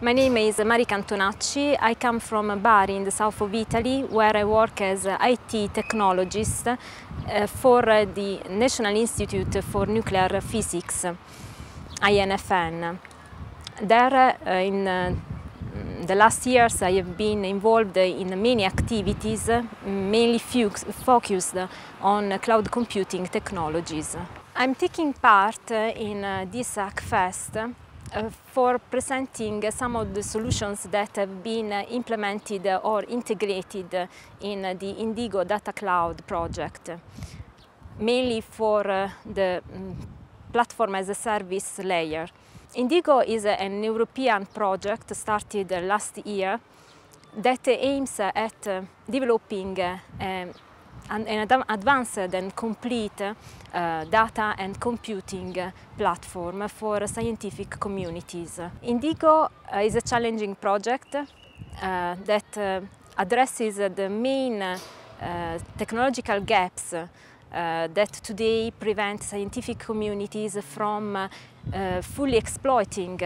My name is Marica Antonacci. I come from Bari in the south of Italy where I work as IT technologist uh, for the National Institute for Nuclear Physics, INFN. There uh, in uh, the last years I have been involved in many activities, mainly focused on cloud computing technologies. I'm taking part in this Hackfest uh, for presenting some of the solutions that have been implemented or integrated in the Indigo Data Cloud project, mainly for uh, the um, platform as a service layer. Indigo is an European project started last year that aims at uh, developing an, an advanced and complete uh, data and computing platform for scientific communities. Indigo uh, is a challenging project uh, that uh, addresses the main uh, technological gaps uh, that today prevent scientific communities from fully exploiting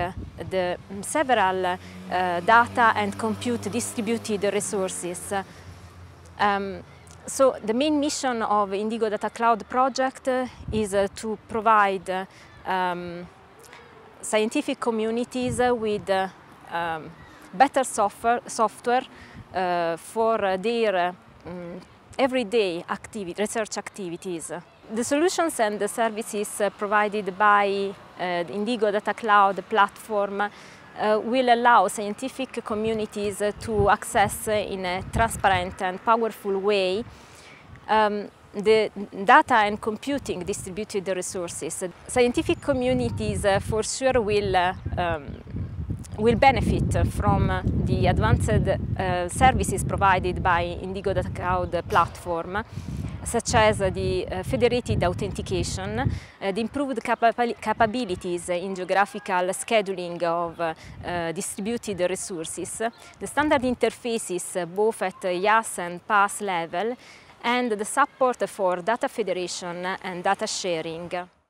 the several data and compute distributed resources. Um, so the main mission of Indigo Data Cloud project is uh, to provide uh, um, scientific communities with uh, um, better software, software for their um, everyday activity, research activities. The solutions and the services provided by the Indigo Data Cloud platform uh, will allow scientific communities uh, to access in a transparent and powerful way um, the data and computing distributed resources. Scientific communities uh, for sure will uh, um, will benefit from the advanced uh, services provided by Indigo Data Cloud platform such as the uh, federated authentication, uh, the improved capa capabilities in geographical scheduling of uh, distributed resources, the standard interfaces both at IaaS and PaaS level, and the support for data federation and data sharing.